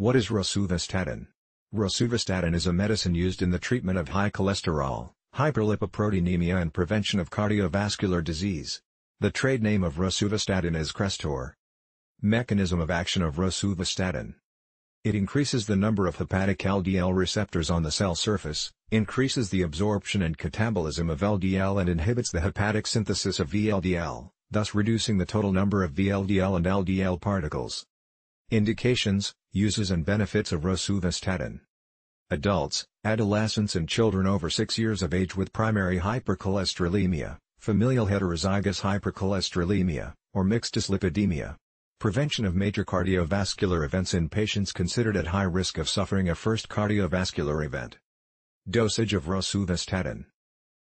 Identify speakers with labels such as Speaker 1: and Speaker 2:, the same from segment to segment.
Speaker 1: What is rosuvastatin? Rosuvastatin is a medicine used in the treatment of high cholesterol, hyperlipoproteinemia and prevention of cardiovascular disease. The trade name of rosuvastatin is Crestor. Mechanism of action of rosuvastatin. It increases the number of hepatic LDL receptors on the cell surface, increases the absorption and catabolism of LDL and inhibits the hepatic synthesis of VLDL, thus reducing the total number of VLDL and LDL particles. Indications, uses and benefits of rosuvastatin. Adults, adolescents and children over 6 years of age with primary hypercholesterolemia, familial heterozygous hypercholesterolemia, or mixed dyslipidemia. Prevention of major cardiovascular events in patients considered at high risk of suffering a first cardiovascular event. Dosage of rosuvastatin.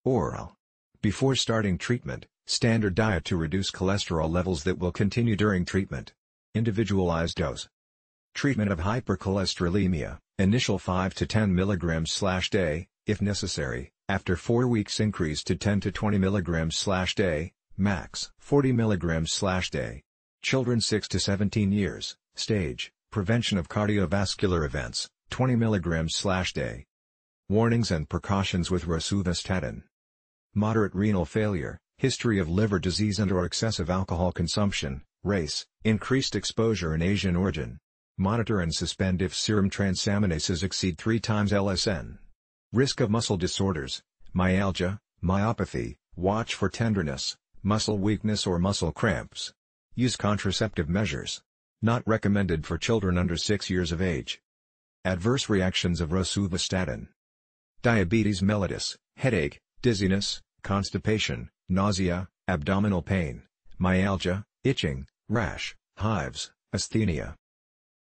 Speaker 1: Oral. Before starting treatment, standard diet to reduce cholesterol levels that will continue during treatment. Individualized dose. Treatment of hypercholesterolemia, initial 5 to 10 mg day, if necessary, after 4 weeks increase to 10 to 20 mg day, max 40 mg day. Children 6 to 17 years, stage, prevention of cardiovascular events, 20 mg day. Warnings and precautions with rosuvastatin. Moderate renal failure, history of liver disease and or excessive alcohol consumption, race, increased exposure in Asian origin. Monitor and suspend if serum transaminases exceed 3 times LSN. Risk of muscle disorders, myalgia, myopathy, watch for tenderness, muscle weakness or muscle cramps. Use contraceptive measures. Not recommended for children under 6 years of age. Adverse reactions of rosuvastatin. Diabetes mellitus, headache, dizziness, constipation, nausea, abdominal pain, myalgia, itching, rash, hives, asthenia.